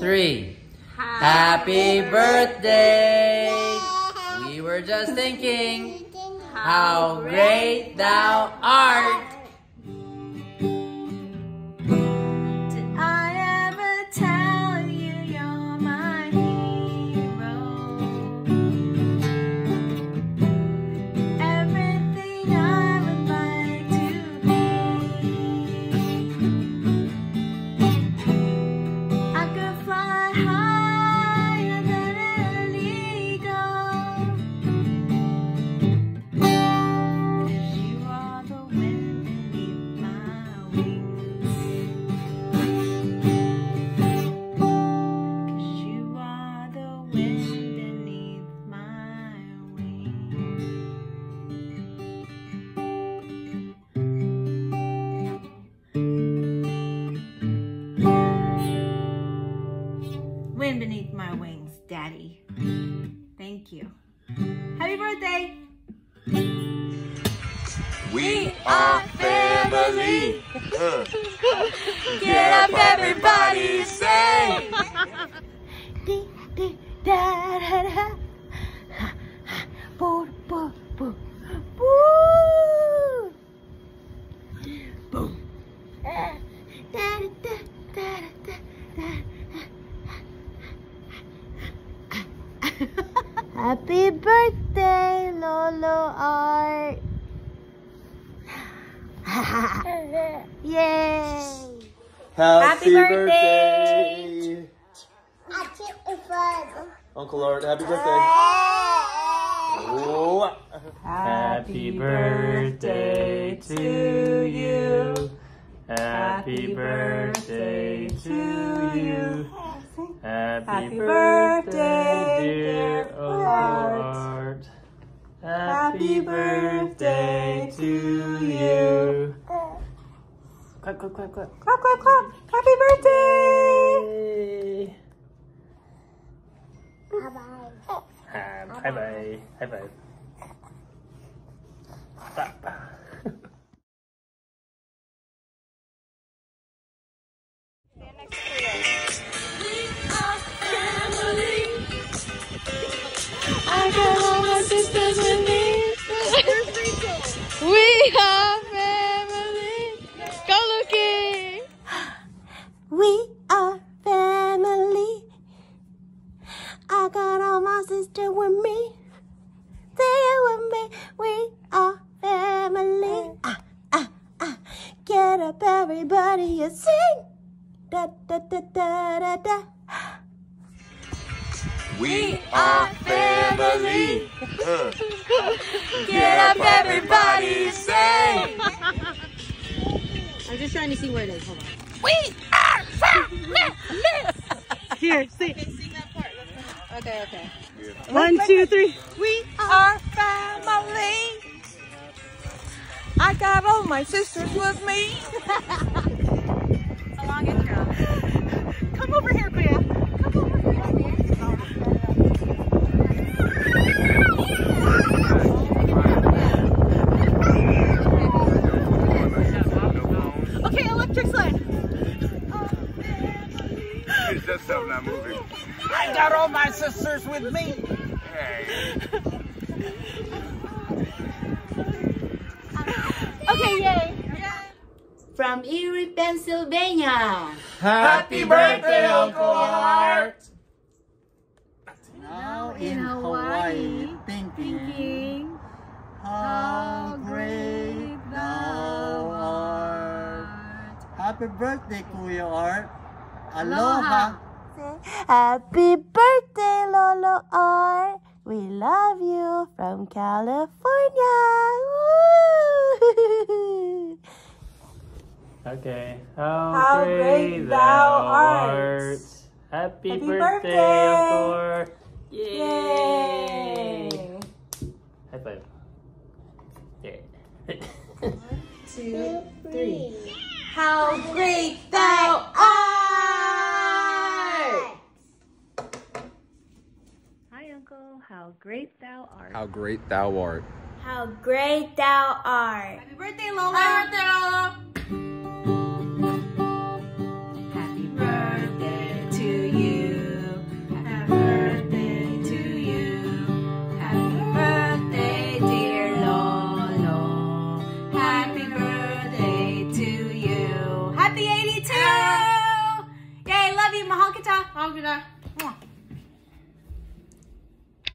three. Happy birthday! We were just thinking how great thou art. Wind beneath my wings, Daddy. Thank you. Happy birthday! We are family. Get up, everybody, say. Dee, dee, da, da, da. Ha, ha. Boo, boo, boo. Boo. Boom. Da, da, da, da, da, da. Happy birthday, Lolo Art. Yay! Happy, birthday. Uncle Art, happy birthday. Oh. Happy birthday to you. Happy birthday to you. Happy birthday, dear Art. Happy birthday to you. Clap, clap, clap, clap. Clap, clap, clap. Happy birthday! Ah, Bye bye. High five. Clap. Say it me. We are family. Ah, ah, ah. Get up, everybody, and sing. Da, da, da, da, da, da. We are family. Get up, everybody, say. I'm just trying to see where it is. Hold on. We are family. Here, see. Okay, okay. One, two, three. We are I got all oh, my sisters with me. a long intro. Come over here, Bea. Come over here. Okay, electric slide. It's just something not moving. I got all my sisters with me. Hey. Okay, yay. From Erie, Pennsylvania. Happy birthday, Uncle Art. Now in Hawaii, thinking, how great thou art. Happy birthday, Kuya Art. Aloha. Happy birthday, Lolo Art. We love you from California. Okay. How, How great thou art. Happy, Happy birthday, birthday. Uncle Art. Yay! High five. Yeah. Two, three. How great thou art! Hi, Uncle. How great thou art. How great thou art. How great thou art! Happy birthday, Lola! Happy birthday, Lola! 好我给你